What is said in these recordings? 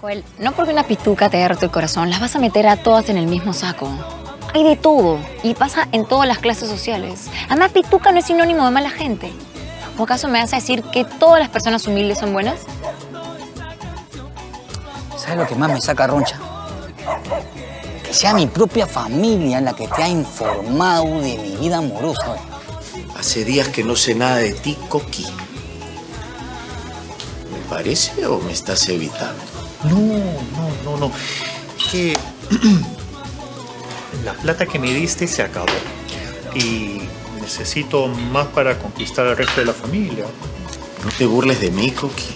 Joel, no porque una pituca te haya roto el corazón, las vas a meter a todas en el mismo saco. Hay de todo y pasa en todas las clases sociales. Además, pituca no es sinónimo de mala gente. ¿O acaso me vas a decir que todas las personas humildes son buenas? ¿Sabes lo que más me saca roncha? Que sea mi propia familia la que te ha informado de mi vida amorosa. Hace días que no sé nada de ti, Coqui. ¿Me parece o me estás evitando? No, no, no, no. Es que la plata que me diste se acabó. Y necesito más para conquistar al resto de la familia. No te burles de mí, Coqui.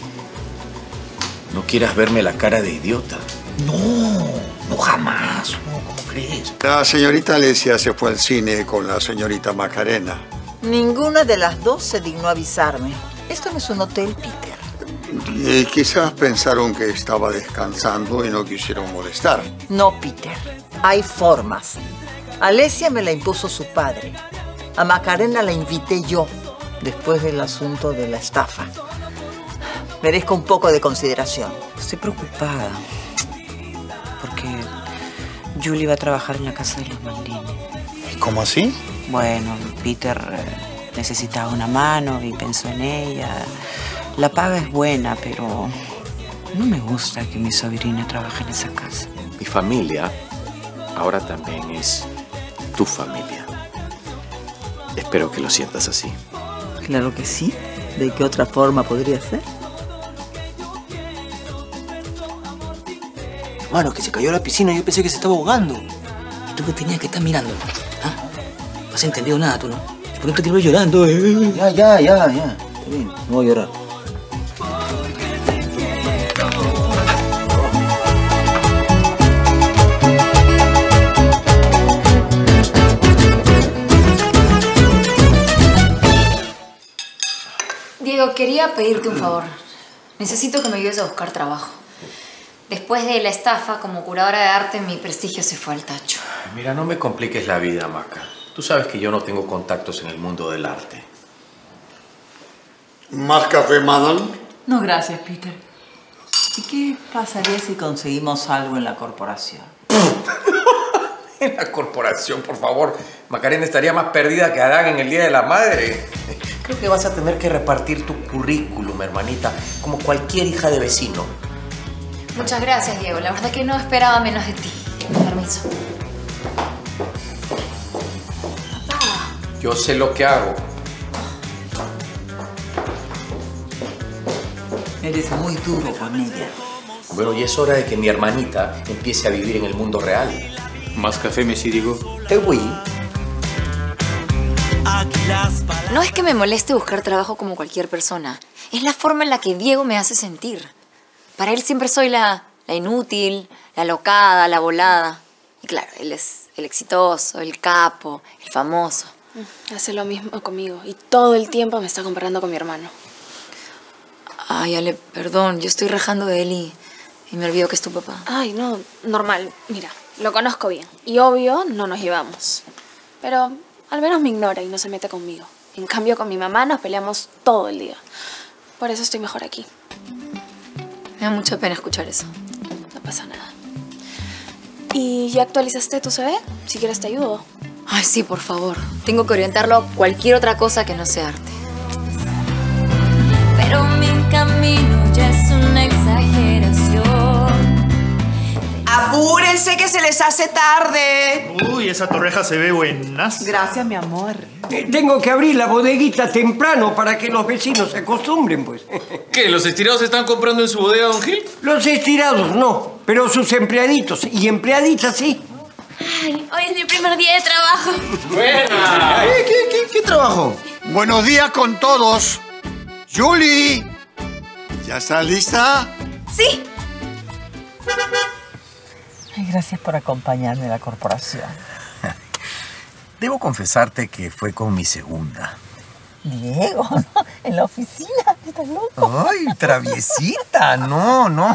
No quieras verme la cara de idiota. No, no jamás. No, ¿Cómo crees? La señorita Alesia se fue al cine con la señorita Macarena. Ninguna de las dos se dignó avisarme. Esto no es un hotel, Peter. Eh, quizás pensaron que estaba descansando y no quisieron molestar. No, Peter. Hay formas. Alesia me la impuso su padre. A Macarena la invité yo, después del asunto de la estafa. Merezco un poco de consideración. Estoy preocupada. Porque Julie va a trabajar en la casa de los Maldini. ¿Y cómo así? Bueno, Peter eh, necesitaba una mano y pensó en ella. La paga es buena, pero no me gusta que mi sobrina trabaje en esa casa. Mi familia ahora también es tu familia. Espero que lo sientas así. Claro que sí. ¿De qué otra forma podría ser? Hermano, que se cayó a la piscina y yo pensé que se estaba ahogando. ¿Y tú qué tenías que estar mirando? ¿Ah? No has entendido nada tú, ¿no? De pronto te iba llorando. eh. Ya, ya, ya, ya. Está bien, no voy a llorar. Diego, quería pedirte un favor. Necesito que me ayudes a buscar trabajo. Después de la estafa como curadora de arte, mi prestigio se fue al tacho. Mira, no me compliques la vida, Maca. Tú sabes que yo no tengo contactos en el mundo del arte. ¿Más café, madame? No, gracias, Peter. ¿Y qué pasaría si conseguimos algo en la corporación? En la corporación, por favor. Macarena estaría más perdida que Adán en el Día de la Madre. Creo que vas a tener que repartir tu currículum, hermanita, como cualquier hija de vecino. Muchas gracias, Diego. La verdad que no esperaba menos de ti. Permiso. Yo sé lo que hago. Eres muy duro con ella. Bueno, y es hora de que mi hermanita empiece a vivir en el mundo real. Más café, me digo. Eh, güey. No es que me moleste buscar trabajo como cualquier persona. Es la forma en la que Diego me hace sentir. Para él siempre soy la, la inútil, la locada, la volada. Y claro, él es el exitoso, el capo, el famoso. Hace lo mismo conmigo y todo el tiempo me está comparando con mi hermano. Ay, Ale, perdón, yo estoy rajando de él y, y me olvido que es tu papá. Ay, no, normal. Mira, lo conozco bien. Y obvio, no nos llevamos. Pero al menos me ignora y no se mete conmigo. En cambio, con mi mamá nos peleamos todo el día. Por eso estoy mejor aquí. Me da mucha pena escuchar eso. No pasa nada. ¿Y ya actualizaste tu CV? Si quieres te ayudo. Ay, sí, por favor. Tengo que orientarlo a cualquier otra cosa que no sea arte. Se les hace tarde. Uy, esa torreja se ve buenas. Gracias, mi amor. Eh, Tengo que abrir la bodeguita temprano para que los vecinos se acostumbren, pues. ¿Qué? ¿Los estirados se están comprando en su bodega, don Gil? Los estirados no, pero sus empleaditos y empleaditas sí. Ay, hoy es mi primer día de trabajo. ¡Buena! ¿Qué, qué, qué, qué trabajo? Buenos días con todos. Julie, ¿ya estás lista? Sí. Ay, gracias por acompañarme a la corporación. Debo confesarte que fue con mi segunda. Diego, ¿no? En la oficina. ¿Estás loco? ¡Ay, traviesita! No, no.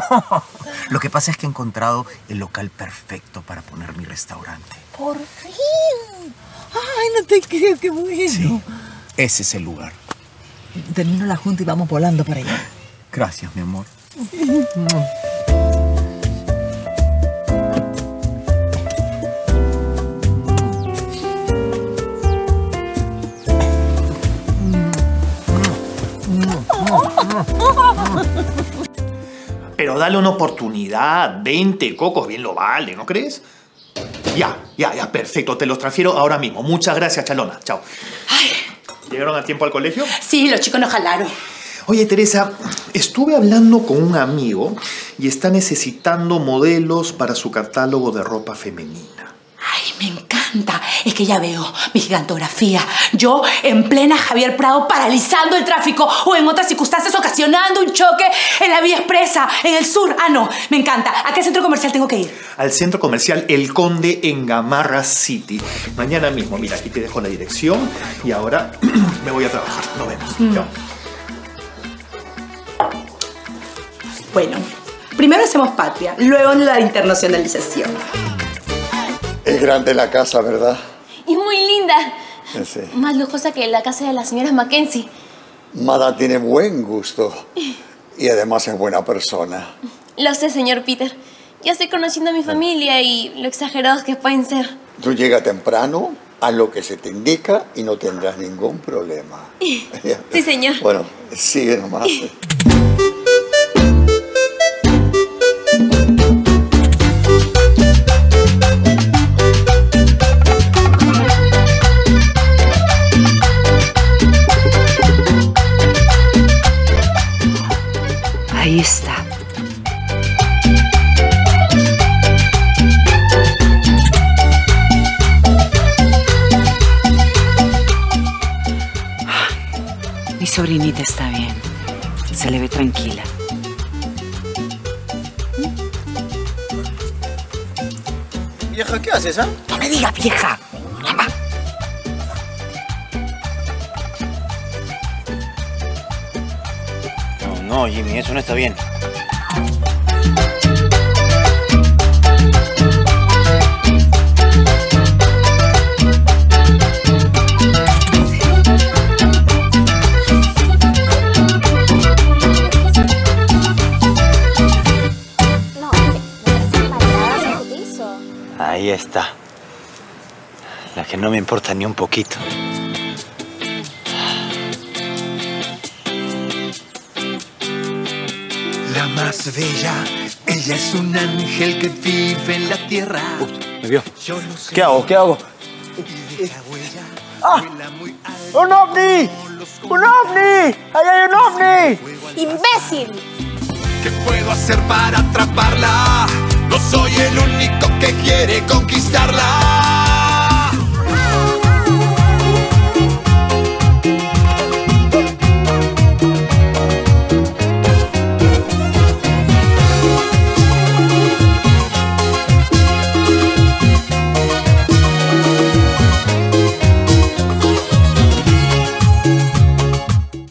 Lo que pasa es que he encontrado el local perfecto para poner mi restaurante. ¡Por fin! ¡Ay, no te creo! ¡Qué bueno! Sí, ese es el lugar. Termino la junta y vamos volando para allá. Gracias, mi amor. Pero dale una oportunidad. 20 cocos bien lo vale, ¿no crees? Ya, ya, ya, perfecto. Te los transfiero ahora mismo. Muchas gracias, Chalona. Chao. ¿Llegaron a tiempo al colegio? Sí, los chicos nos jalaron. Oye, Teresa, estuve hablando con un amigo y está necesitando modelos para su catálogo de ropa femenina. Encanta. Es que ya veo mi gigantografía. Yo en plena Javier Prado paralizando el tráfico o en otras circunstancias ocasionando un choque en la vía expresa, en el sur. Ah, no, me encanta. ¿A qué centro comercial tengo que ir? Al centro comercial El Conde en Gamarra City. Mañana mismo, mira, aquí te dejo la dirección y ahora me voy a trabajar. Nos vemos. Mm. Chao. Bueno, primero hacemos patria, luego la internacionalización. Es grande la casa, ¿verdad? Y muy linda. Sí. Más lujosa que la casa de las señoras Mackenzie. Mada tiene buen gusto. Y además es buena persona. Lo sé, señor Peter. Ya estoy conociendo a mi familia y lo exagerados que pueden ser. Tú llegas temprano, haz lo que se te indica y no tendrás ningún problema. Sí, señor. Bueno, sigue nomás. sobrinita está bien. Se le ve tranquila. Vieja, ¿qué haces, ah? No me digas vieja. No, no, Jimmy, eso no está bien. Que no me importa ni un poquito. La más bella, ella es un ángel que vive en la tierra. Me vio. ¿Qué hago? ¿Qué hago? ¡Ah! ¡Un ovni! ¡Un ovni! ¡Ahí hay un ovni! ¡Imbécil! ¿Qué puedo hacer para atraparla? No soy el único que quiere conquistarla.